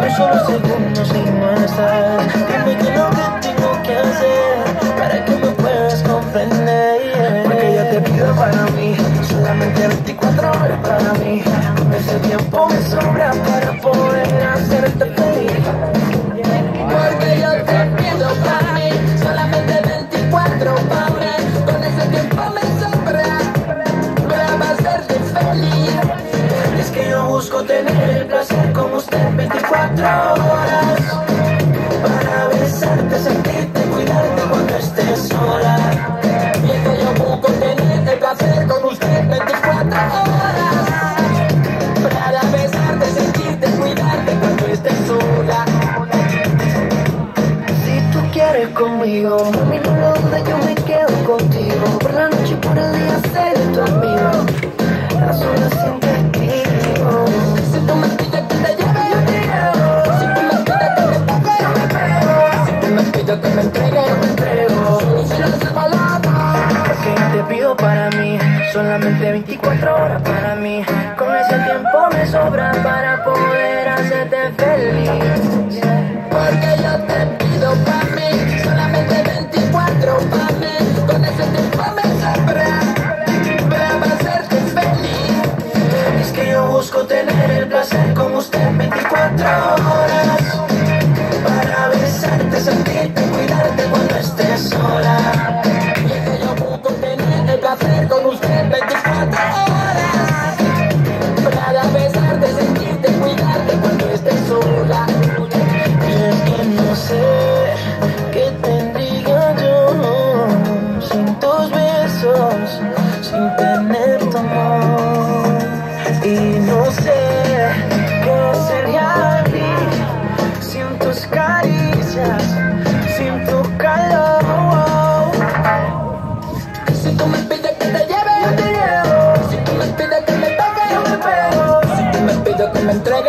Hoy solo segundos y más tarde Dime qué es lo que tengo que hacer Para que me puedas comprender. Porque yo te pido para mí Solamente 24 horas para mí. Con ese tiempo me sobra para poder hacer yo te entrego, yo me entrego. Soluciones de palabras que te pido para mí. Solamente 24 horas para mí. Con ese tiempo me sobra para poder hacerte feliz.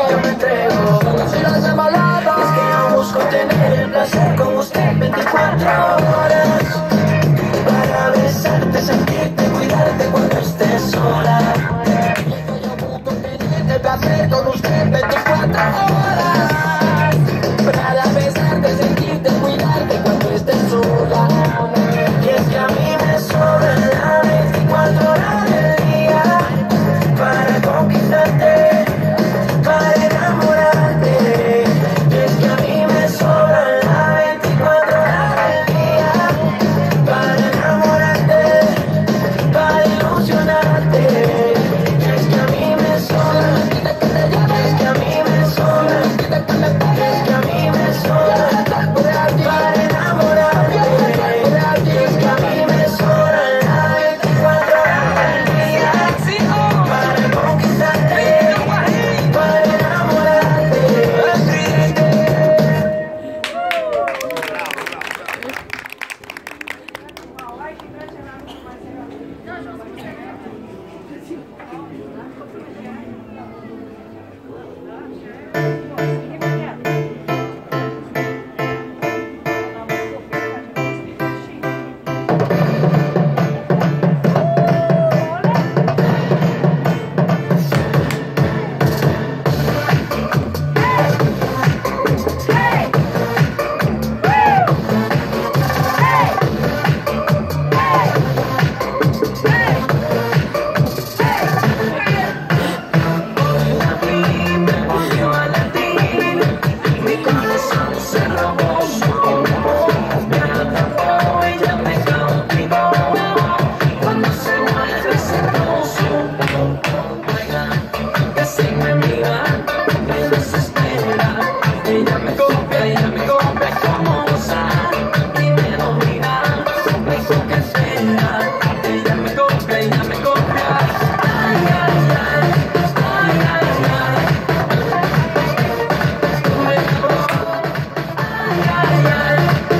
come and take. Friday.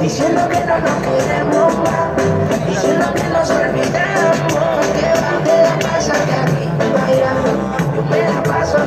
Diciendo que no nos queremos más Diciendo que nos olvidamos Que va de la casa que arriba y abajo Yo me la paso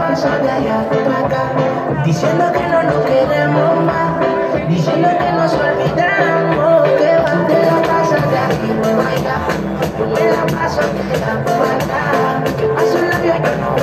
pasa de allá para acá, diciendo que no nos queremos más, diciendo que nos olvidamos, que va, te la pasas de aquí para allá, yo me la paso de allá para acá, a su labio yo no